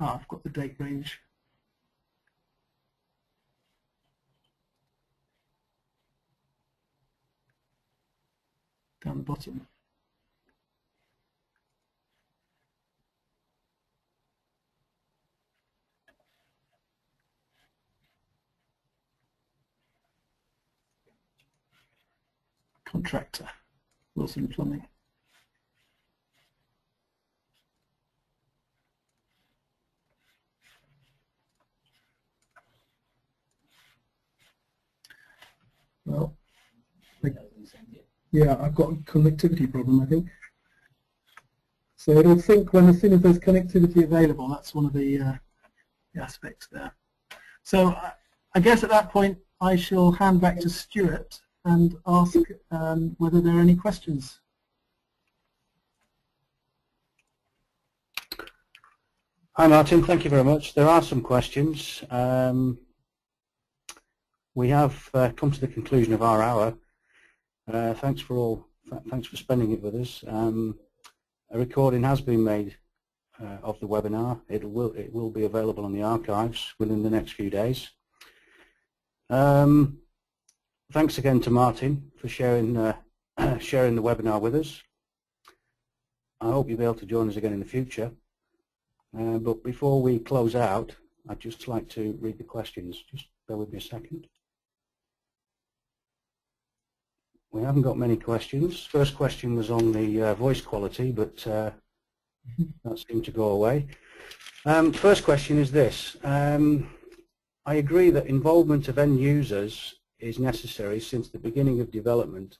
B: Ah, I've got the date range. Down the bottom. Contractor, Wilson Plumbing. Well, yeah, I've got a connectivity problem, I think. So it'll sync when as soon as there's connectivity available. That's one of the, uh, the aspects there. So I, guess at that point I shall hand back to Stuart and ask um, whether there are any questions.
A: Hi Martin, thank you very much. There are some questions. Um, we have uh, come to the conclusion of our hour. Uh, thanks for all. Th thanks for spending it with us. Um, a recording has been made uh, of the webinar. It will it will be available on the archives within the next few days. Um, thanks again to Martin for sharing uh, <clears throat> sharing the webinar with us. I hope you'll be able to join us again in the future. Uh, but before we close out, I'd just like to read the questions. Just bear with me a second. We haven't got many questions. First question was on the uh, voice quality, but uh, <laughs> that seemed to go away. Um, first question is this. Um, I agree that involvement of end users is necessary since the beginning of development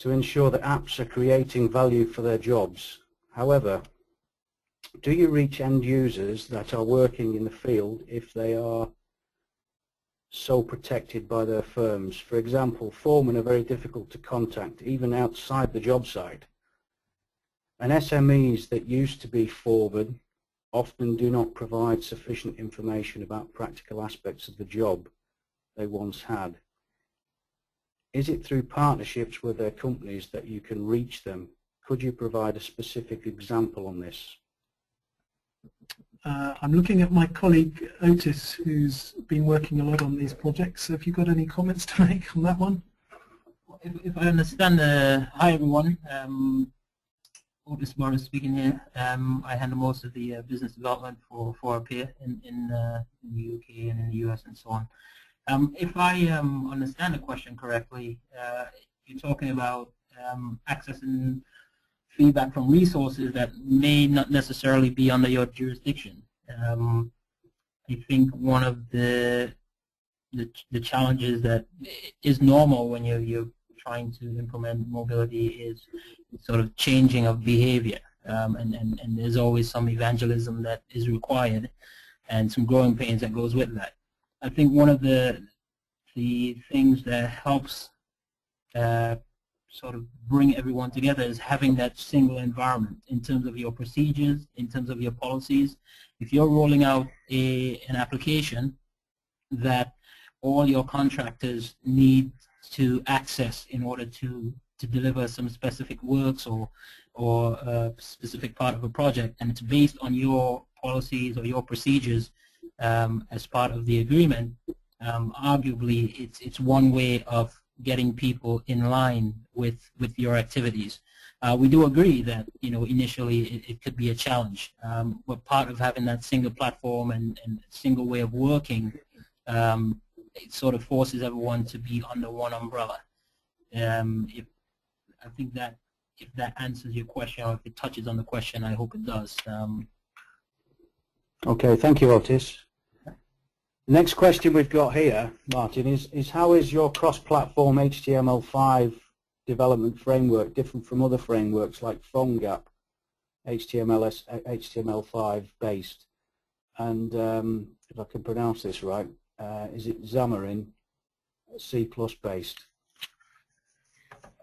A: to ensure that apps are creating value for their jobs. However, do you reach end users that are working in the field if they are so protected by their firms. For example, foremen are very difficult to contact, even outside the job site. And SMEs that used to be foremen often do not provide sufficient information about practical aspects of the job they once had. Is it through partnerships with their companies that you can reach them? Could you provide a specific example on this?
B: Uh, I'm looking at my colleague Otis, who's been working a lot on these projects. So, Have you got any comments to <laughs> make on that one?
C: If, if I understand, uh, hi everyone. Um, Otis Morris speaking here. Um, I handle most of the uh, business development for for Appear in in, uh, in, the UK and in the US and so on. Um, if I um, understand the question correctly, uh, you're talking about um, accessing feedback from resources that may not necessarily be under your jurisdiction. Um, I think one of the, the, the challenges that is normal when you're, you're trying to implement mobility is sort of changing of behavior. Um, and, and, and there's always some evangelism that is required and some growing pains that goes with that. I think one of the the things that helps uh, sort of bring everyone together is having that single environment in terms of your procedures, in terms of your policies. If you're rolling out a, an application that all your contractors need to access in order to, to deliver some specific works or, or a specific part of a project, and it's based on your policies or your procedures um, as part of the agreement, um, arguably it's, it's one way of getting people in line with, with your activities. Uh, we do agree that you know initially it, it could be a challenge, um, but part of having that single platform and, and single way of working, um, it sort of forces everyone to be under one umbrella. Um, if, I think that if that answers your question or if it touches on the question, I hope it does. Um,
A: okay, thank you, Otis. Next question we've got here, Martin, is, is how is your cross-platform HTML5 development framework different from other frameworks like PhoneGap, HTML, HTML5 based? And um, if I can pronounce this right, uh, is it Xamarin C++ based?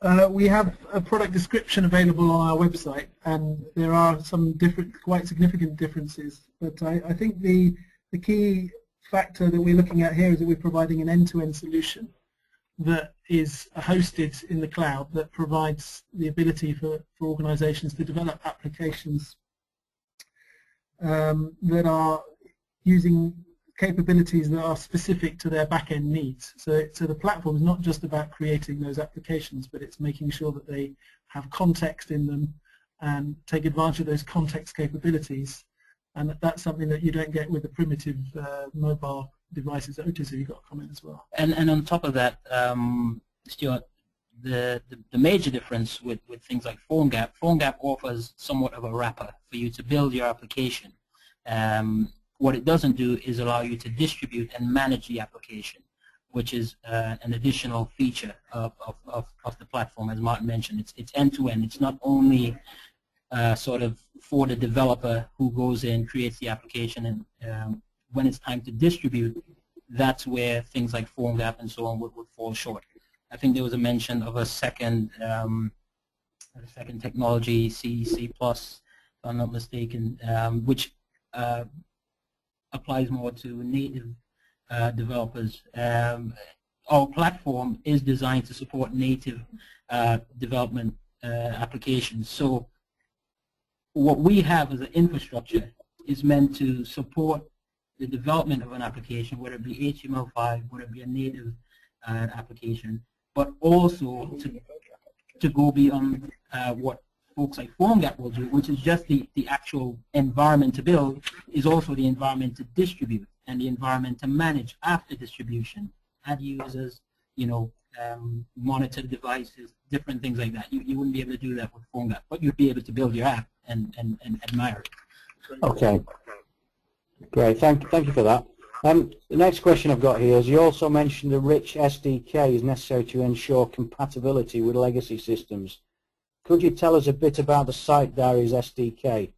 B: Uh, we have a product description available on our website and there are some different, quite significant differences. But I, I think the, the key factor that we're looking at here is that we're providing an end-to-end -end solution that is hosted in the cloud that provides the ability for, for organizations to develop applications um, that are using capabilities that are specific to their back-end needs. So, so the platform is not just about creating those applications, but it's making sure that they have context in them and take advantage of those context capabilities and that's something that you don't get with the primitive uh, mobile devices. Otis, have you got a comment as well?
C: And and on top of that, um, Stuart, the, the, the major difference with with things like PhoneGap, PhoneGap offers somewhat of a wrapper for you to build your application. Um, what it doesn't do is allow you to distribute and manage the application, which is uh, an additional feature of, of, of, of, the platform, as Martin mentioned. It's it's end to end. It's not only uh, sort of for the developer who goes in, creates the application, and um, when it's time to distribute, that's where things like PhoneGap and so on would, would fall short. I think there was a mention of a second um, a second technology, C, C++, if I'm not mistaken, um, which uh, applies more to native uh, developers. Um, our platform is designed to support native uh, development uh, applications. So what we have as an infrastructure is meant to support the development of an application, whether it be HTML5, whether it be a native uh, application, but also to, to go beyond uh, what folks like PhoneGap will do, which is just the, the actual environment to build, is also the environment to distribute and the environment to manage after distribution, add users, you know, um, monitor devices, different things like that. You, you wouldn't be able to do that with PhoneGap, but you'd be able to build your app and, and, and admire it.
A: Okay. Great. Thank, thank you for that. Um, the next question I've got here is you also mentioned a rich SDK is necessary to ensure compatibility with legacy systems. Could you tell us a bit about the Site Diaries SDK?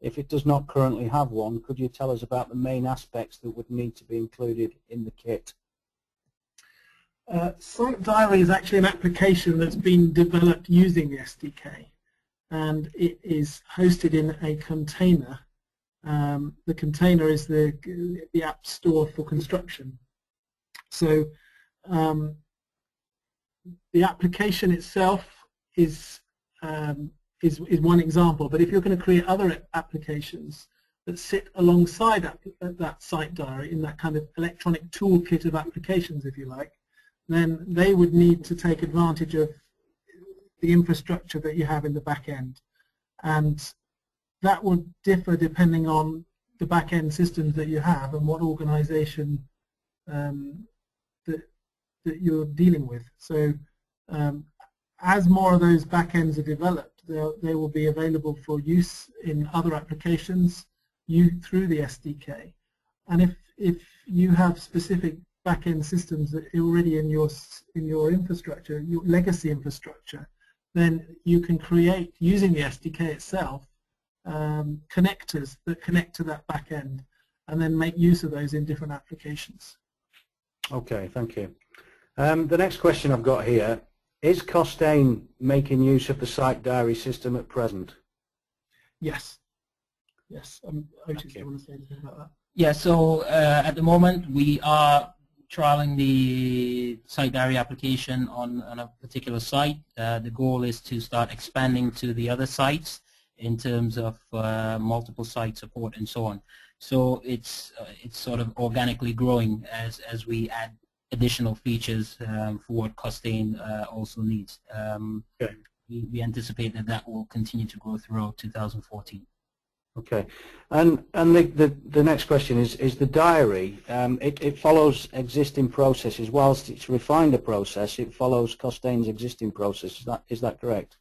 A: If it does not currently have one, could you tell us about the main aspects that would need to be included in the kit?
B: Uh, Site Diary is actually an application that's been developed using the SDK and it is hosted in a container. Um, the container is the, the app store for construction. So um, the application itself is, um, is, is one example, but if you're going to create other applications that sit alongside that, that site diary in that kind of electronic toolkit of applications, if you like, then they would need to take advantage of the infrastructure that you have in the back end. And that will differ depending on the back end systems that you have and what organization um, that, that you're dealing with. So um, as more of those back ends are developed, they will be available for use in other applications you, through the SDK. And if, if you have specific back-end systems that are already in your in your infrastructure, your legacy infrastructure, then you can create using the SDK itself um, connectors that connect to that back end and then make use of those in different applications.
A: Okay, thank you. Um, the next question I've got here, is Costain making use of the site diary system at present?
B: Yes. Yes. Um, Otis, do you want to say anything about that?
C: Yeah, so uh, at the moment we are trialing the site diary application on, on a particular site. Uh, the goal is to start expanding to the other sites in terms of uh, multiple site support and so on. So it's uh, it's sort of organically growing as as we add additional features um, for what Costain uh, also needs. Um,
A: Okay.
C: we, we anticipate that that will continue to grow throughout 2014.
A: Okay, and and the the, the next question is is the diary. Um, it it follows existing processes. Whilst it's refined a process, it follows Costain's existing process. Is that is that correct?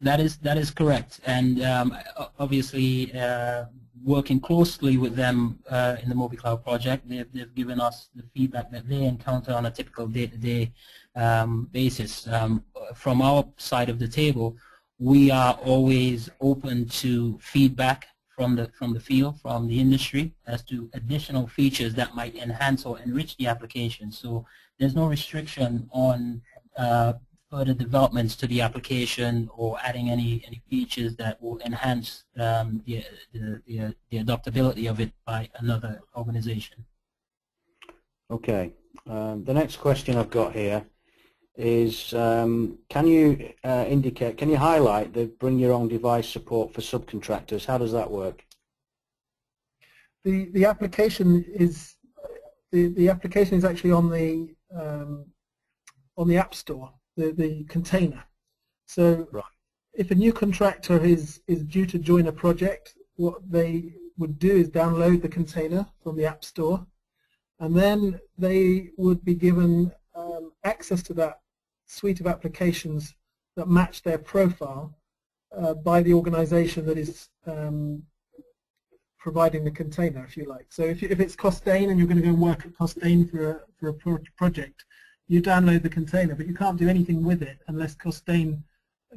C: That is that is correct, and um, obviously uh, working closely with them uh, in the MobiCloud project, they've, they've given us the feedback that they encounter on a typical day-to-day um, basis. Um, from our side of the table, we are always open to feedback from the from the field, from the industry, as to additional features that might enhance or enrich the application. So there's no restriction on uh, further developments to the application or adding any, any features that will enhance um, the, the, the, the adoptability of it by another organization.
A: Okay. Um, the next question I've got here is um, can you uh, indicate, can you highlight the bring your own device support for subcontractors? How does that work?
B: The the application is the the application is actually on the um, on the App Store, the the container. So
A: Right.
B: if a new contractor is is due to join a project, what they would do is download the container from the App Store, and then they would be given um, access to that suite of applications that match their profile uh, by the organization that is um, providing the container, if you like. So if, you, if it's Costain and you're going to go and work at Costain for a, for a pro project, you download the container, but you can't do anything with it unless Costain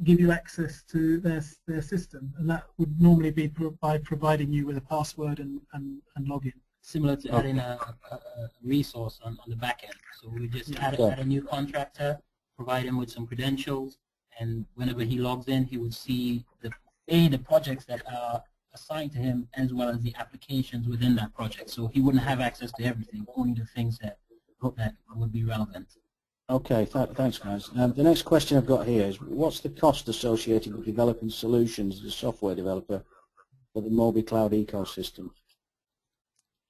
B: give you access to their, their system, and that would normally be pro by providing you with a password and, and, and login.
C: Similar to
A: Okay.
C: adding a, a, a resource on, on the back end. So we just add,
A: Okay.
C: add a new contractor, provide him with some credentials, and whenever he logs in, he would see the, A, the projects that are assigned to him as well as the applications within that project. So he wouldn't have access to everything, only the things that, that would be relevant.
A: Okay, th thanks guys. Um, the next question I've got here is what's the cost associated with developing solutions as a software developer for the MobiCloud ecosystem?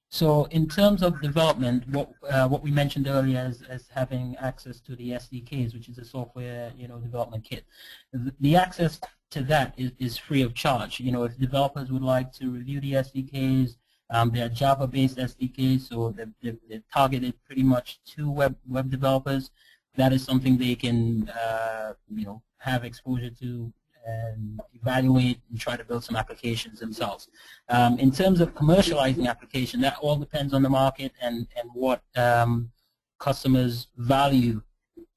C: So in terms of development, what uh, what we mentioned earlier is, as having access to the SDKs, which is a software you know development kit, the, the access to that is, is free of charge. You know, if developers would like to review the SDKs, um, they're Java-based SDKs, so they're, they're, they're targeted pretty much to web web developers. That is something they can uh, you know have exposure to and evaluate and try to build some applications themselves. Um, in terms of commercializing application, that all depends on the market and, and what um, customers value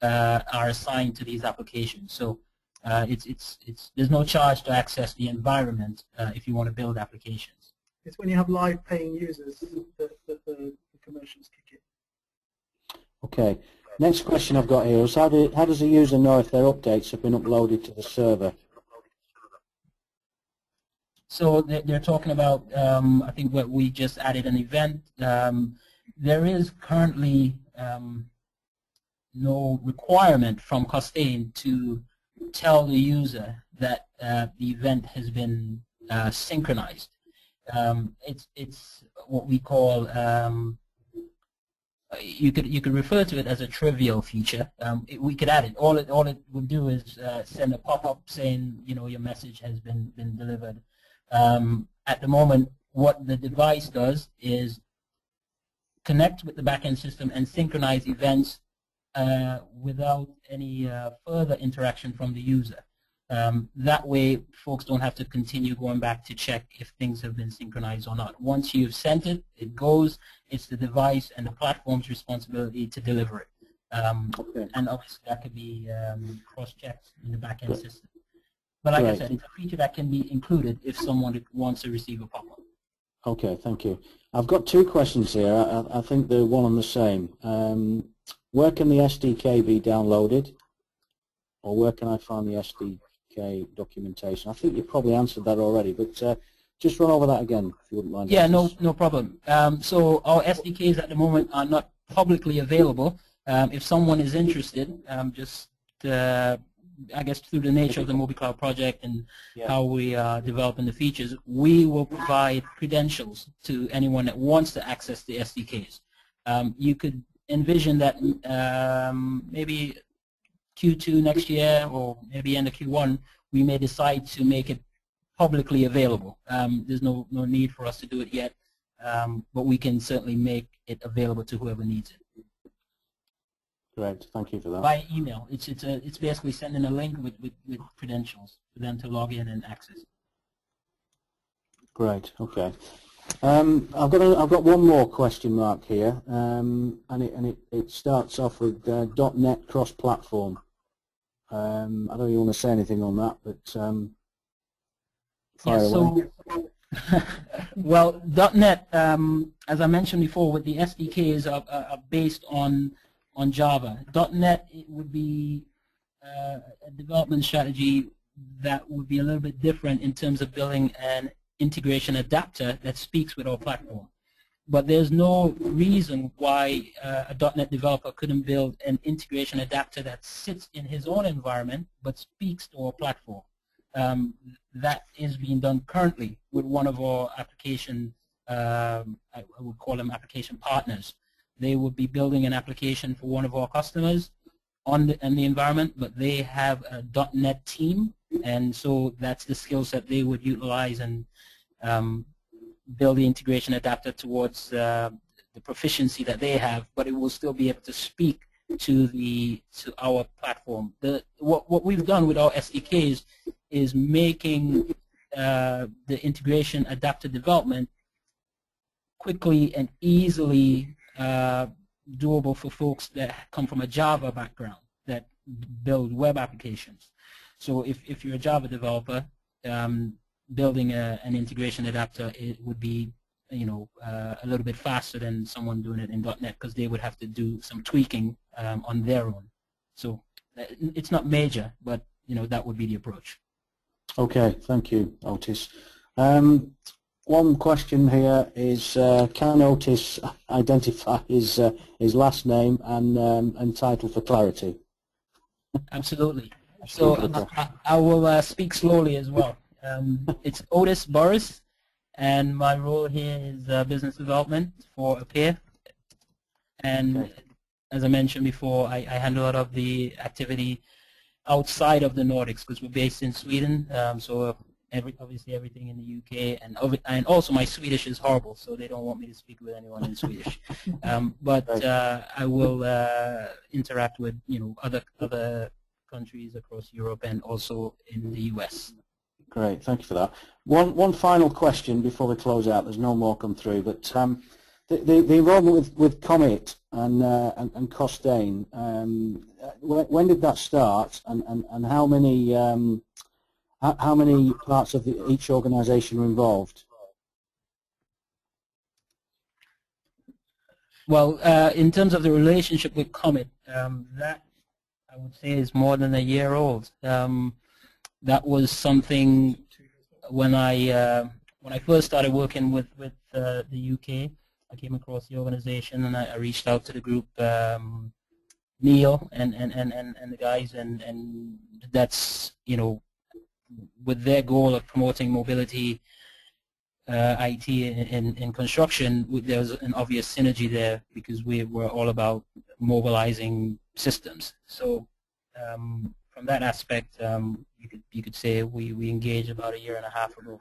C: uh, are assigned to these applications. So uh, it's, it's, it's, there's no charge to access the environment uh, if you want to build applications.
B: It's when you have live paying users that, that the, the commercials kick in.
A: Okay. Next question I've got here is how, do, how does a user know if their updates have been uploaded to the server?
C: So they're, talking about, um, I think what we just added an event. Um, there is currently um, no requirement from Costain to tell the user that uh, the event has been uh, synchronized. Um, it's it's what we call um, you could you could refer to it as a trivial feature. Um, it, we could add it. All it all it would do is uh, send a pop-up saying you know your message has been been delivered. Um, at the moment, what the device does is connect with the backend system and synchronize events uh, without any uh, further interaction from the user. Um, that way, folks don't have to continue going back to check if things have been synchronized or not. Once you've sent it, it goes. It's the device and the platform's responsibility to deliver it. Um,
A: Okay.
C: and obviously that could be um, cross-checked in the back-end system. But like I said, it's a feature that can be included if someone wants to receive a pop-up.
A: Okay, thank you. I've got two questions here. I, I- I think they're one and the same. Um, where can the SDK be downloaded? Or where can I find the SDK documentation? I think you probably answered that already, but uh, just run over that again, if you wouldn't mind.
C: Yeah, no, no problem. Um, so our SDKs at the moment are not publicly available. Um, if someone is interested, um, just uh, I guess through the nature of the MobiCloud project and
A: Yeah.
C: how we are developing the features, we will provide credentials to anyone that wants to access the SDKs. Um, you could envision that um, maybe Q2 next year or maybe end of Q1, we may decide to make it publicly available. Um, there's no, no need for us to do it yet, um, but we can certainly make it available to whoever needs it.
A: Great, thank you for that.
C: By email. It's, it's, a, it's basically sending a link with, with, with credentials for them to log in and access.
A: Great, okay. Um, I've got a, I've got one more question mark here, um, and it and it, it starts off with uh, .NET cross-platform. Um, I don't know if you want to say anything on that, but um,
C: yeah, so, <laughs> well, .NET, um, as I mentioned before, with the SDKs are, are, are based on on Java. .NET it would be uh, a development strategy that would be a little bit different in terms of building an integration adapter that speaks with our platform. But there's no reason why uh, a .NET developer couldn't build an integration adapter that sits in his own environment but speaks to our platform. Um, that is being done currently with one of our application, um, I would call them application partners. They would be building an application for one of our customers on the, in the environment, but they have a .NET team, and so that's the skill set they would utilize and um, build the integration adapter towards uh, the proficiency that they have, but it will still be able to speak to the to our platform. The what what we've done with our SDKs is making uh, the integration adapter development quickly and easily uh, doable for folks that come from a Java background that build web applications. So if, if you're a Java developer, um, building a, an integration adapter it would be you know uh, a little bit faster than someone doing it in .NET because they would have to do some tweaking um, on their own. So uh, it's not major, but you know that would be the approach.
A: Okay, thank you, Otis. Um, one question here is, uh, can Otis identify his uh, his last name and um, and title for clarity?
C: Absolutely. So I, I will uh, speak slowly as well. Um, it's Otis Boris, and my role here is uh, business development for Appear. And okay. as I mentioned before, I, I, handle a lot of the activity outside of the Nordics because we're based in Sweden. Um, so every, obviously everything in the UK, and and also my Swedish is horrible, so they don't want me to speak with anyone in Swedish. <laughs> Um, but uh, I will uh, interact with you know other other countries across Europe and also in the US.
A: Great, thank you for that. One one final question before we close out. There's no more come through, but um, the, the, the involvement with with COMIT and uh, and, and Costain. Um, when, when, did that start, and and, and how many um, how, how, many parts of the, each organisation are involved?
C: Well, uh, in terms of the relationship with COMIT, um, that I would say is more than a year old. Um, that was something when I uh, when I first started working with with uh, the UK. I came across the organization and I, I reached out to the group um, Neil and, and, and, and, and the guys and, and that's you know with their goal of promoting mobility uh, IT in, in construction, there's an obvious synergy there because we were all about mobilizing systems. So um, from that aspect, um, you could you could say we, we engaged about a year and a half ago.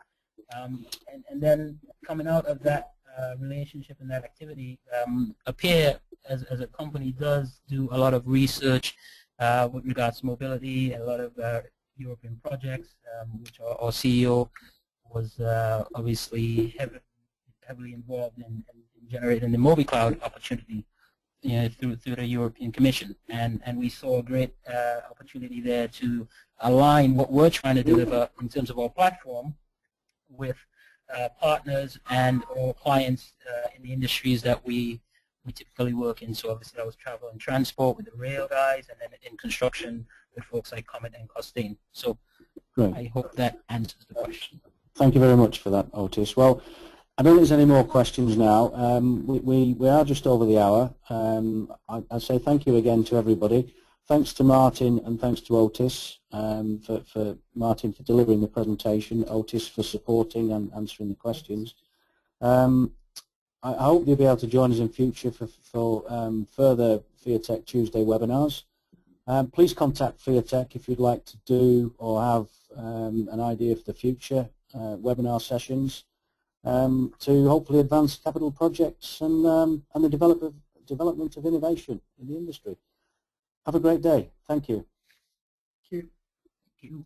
C: Um, and, and then coming out of that uh, relationship and that activity, um, Appear as, as a company does do a lot of research uh, with regards to mobility, a lot of uh, European projects, um, which our, our, CEO was uh, obviously heavily, heavily involved in, in generating the MobiCloud opportunity you know, through through the European Commission, and and we saw a great uh, opportunity there to align what we're trying to deliver in terms of our platform with uh, partners and or clients uh, in the industries that we we typically work in. So obviously, I was travel and transport with the rail guys, and then in construction folks like COMIT and Costain. So Great. I hope that answers the question.
A: Thank you very much for that, Otis. Well. I don't think there's any more questions now. Um, we, we, we, are just over the hour. Um, I, I, say thank you again to everybody. Thanks to Martin and thanks to Otis um, for, for Martin for delivering the presentation, Otis for supporting and answering the questions. Um, I, I hope you'll be able to join us in future for, for um, further FIATech Tuesday webinars. Um, please contact FIATech if you'd like to do or have um, an idea for the future uh, webinar sessions um, to hopefully advance capital projects and, um, and the develop of, development of innovation in the industry. Have a great day. Thank you.
B: Thank you.
C: Thank you.